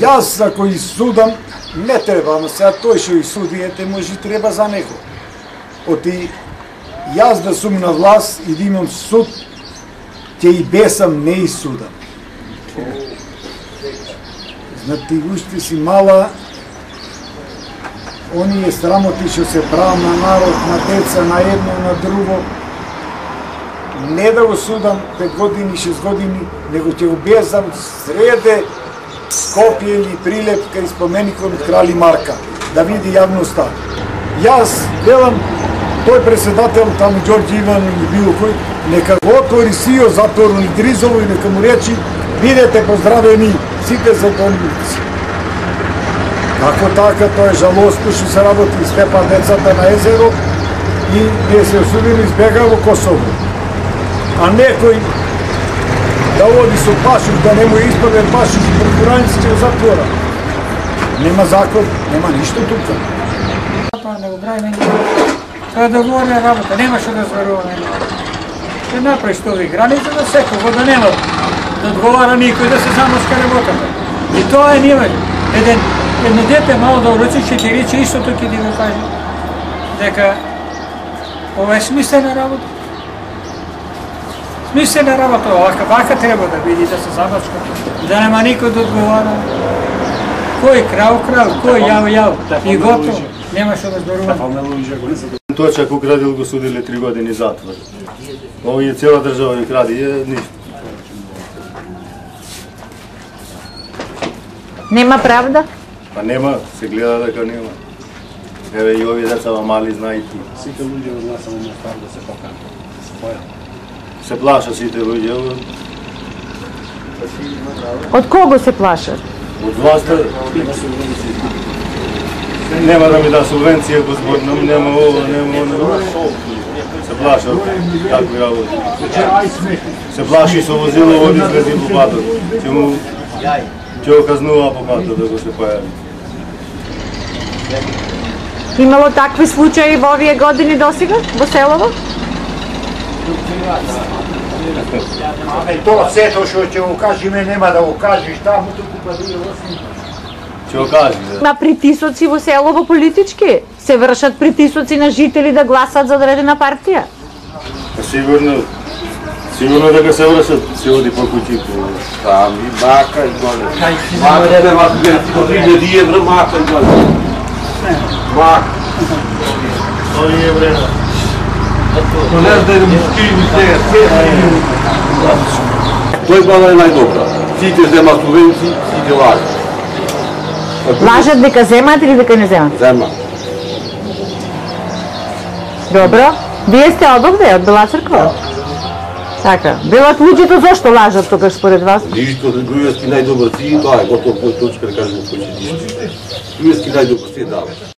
Јас ако и судам, не треба, ама сега тој што и суди, ете може треба за него. Оти јас да сум на власт и да имам суд, ќе и бесам не и судам. Знати, уште си мала, оние срамоти што се правам на народ, на деца, на едно, на друго, не да го судам 5 години, 6 години, него ќе го бесам среде Скопје или Прилеп кај споменикот Крали Марка, да види јавноста. Јас велам тој председател таму Ѓорѓи Иван или било кој, нека го отвори сио затворно и Дризово и нека му речи бидете поздравени сите затворници. Како така, тоа е жалостно што се работи степа децата на езеро и не се осудили избега во Косово. А некој да оди со пашиш, да не му испаде пашиш, преку границите затвора. Нема закон, нема ништо тука. Тоа не го прави мене. Тоа е договорна работа, нема што да зверуваме. направи направиш тови граница да секој да нема да одговара никој да се замоска работата. И тоа е ниве. Еден, едно дете мало да урочи ќе ти рече истото ќе ти го каже. Дека ова е смислена работа. Смислена работа, вака, вака треба да види, да се забачка, да нема никој да одговара. Кој крал, крал, кој јав, јав, и готово. Нема што да зборуваме. Тоа чак украдил го судиле три години затвор. Овие цела држава ја кради, е ништо. Нема правда? Па нема, се гледа дека нема. Еве и овие деца мали знајте. Сите луѓе од нас само Мостар да се покажат. Споја. Се плаша сите луѓе Од кого се плашат? од власта. Нема да ми да субвенција го зборнам, нема ово, нема оно. Се плаша од такви работи. Се плаши со возило од излези по патот. Ќе му ќе го казнува по патот да го се појави. Имало такви случаи во овие години досега во селово? Аме тоа сето што ќе го кажеме нема да го кажеш таму туку па да осми. Ќе го кажи. да. Има притисоци во селово политички. Се вршат притисоци на жители да гласат за одредена партија. Па Сигурно, сигурно дека се вршат, се оди по куќи по... Там и мака и голе. Мака не мака по 3000 евро мака и голе. Мака. Овие време. Но не да му скриви сега Тој бала е најдобра. Сите зема субвенции, сите лажат. Лажат дека земат или дека не земат? Зема. Добро. Вие сте одовде, од Бела црква? Така. Белат луѓето зошто лажат тогаш според вас? Дишто, Груевски најдобар си, тоа е готово, кој точка да кажем кој ќе дишто. Груевски најдобар си е дава.